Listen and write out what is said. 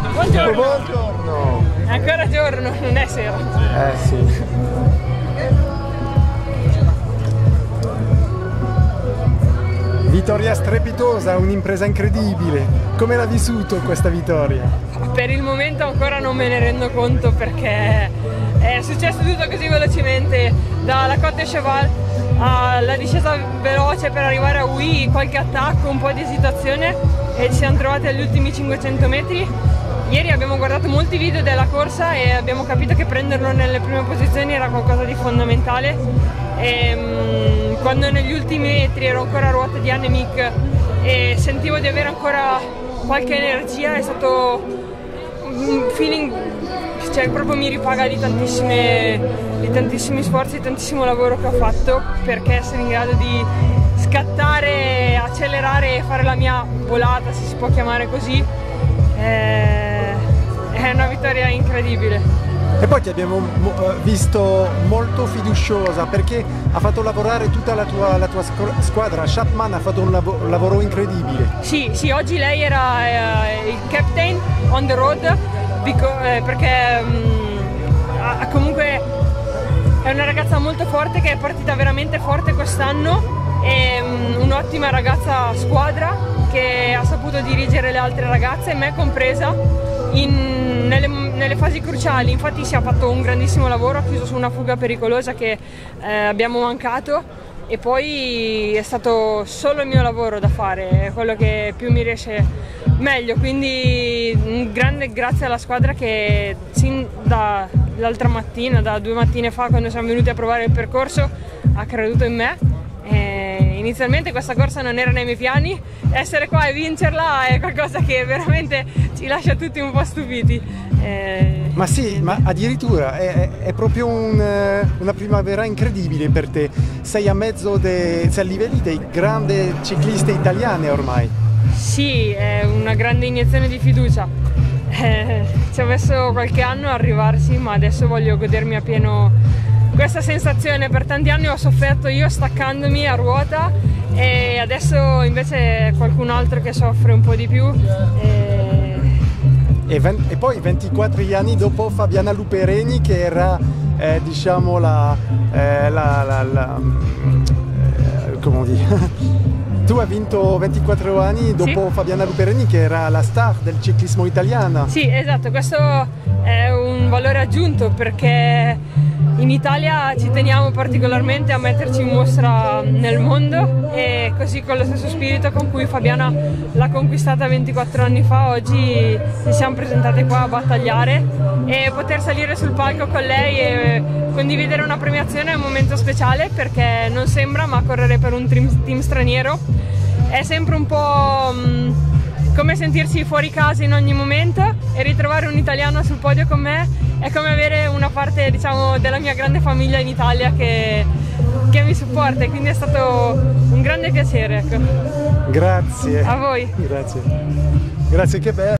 Buongiorno. Buongiorno. È ancora giorno, non è sera. Eh sì. Vittoria strepitosa, un'impresa incredibile. Come l'ha vissuto questa vittoria? Per il momento ancora non me ne rendo conto perché è successo tutto così velocemente, dalla Cotte Cheval alla discesa veloce per arrivare a Wii, qualche attacco, un po' di esitazione e ci siamo trovati agli ultimi 500 metri. Ieri abbiamo guardato molti video della corsa e abbiamo capito che prenderlo nelle prime posizioni era qualcosa di fondamentale. E, um, quando negli ultimi metri ero ancora a ruota di Annemiek e sentivo di avere ancora qualche energia, è stato un feeling cioè proprio mi ripaga di, di tantissimi sforzi, di tantissimo lavoro che ho fatto perché essere in grado di scattare, accelerare e fare la mia volata, se si può chiamare così, è, è una vittoria incredibile. E poi ti abbiamo eh, visto molto fiduciosa perché ha fatto lavorare tutta la tua, la tua squadra. Chapman ha fatto un, lav un, lavoro incredibile. Sì, sì, oggi lei era eh, il captain on the road eh, perché um, comunque è una ragazza molto forte che è partita veramente forte quest'anno e um, un'ottima ragazza squadra che ha saputo dirigere le altre ragazze, me compresa, in, nelle, nelle, fasi cruciali. Infatti si è fatto un grandissimo lavoro, ha chiuso su una fuga pericolosa che eh, abbiamo mancato e poi è stato solo il mio lavoro da fare, quello che più mi riesce meglio, quindi un grande grazie alla squadra che sin dall'altra mattina, da due mattine fa quando siamo venuti a provare il percorso, ha creduto in me. E inizialmente questa corsa non era nei miei piani, essere qua e vincerla è qualcosa che veramente ci lascia tutti un po' stupiti. Eh, ma sì, ma addirittura è, è proprio un, eh, una primavera incredibile per te. Sei a mezzo, de, sei a livelli dei grandi ciclisti italiane ormai. Sì, è una grande iniezione di fiducia. Eh, ci ha messo qualche anno a arrivarsi, ma adesso voglio godermi a pieno questa sensazione. Per tanti anni ho sofferto io staccandomi a ruota e adesso invece qualcun altro che soffre un po' di più. E, e, e poi 24 anni dopo Fabiana Luperegni che era eh, diciamo la, eh, la, la, la eh, come dire Tu hai vinto 24 anni dopo sì. Fabiana Luperini che era la star del ciclismo italiano. Sì, esatto, questo è un valore aggiunto perché in Italia ci teniamo particolarmente a metterci in mostra nel mondo e così con lo stesso spirito con cui Fabiana l'ha conquistata 24 anni fa, oggi ci siamo presentate qua a battagliare e poter salire sul palco con lei e condividere una premiazione è un momento speciale perché non sembra ma correre per un team straniero è sempre un po' mm, come sentirsi fuori casa in ogni momento e ritrovare un italiano sul podio con me è come avere una parte diciamo, della mia grande famiglia in Italia che, che mi supporta e quindi è stato un grande piacere. Ecco. Grazie. A voi. Grazie. Grazie, che bello.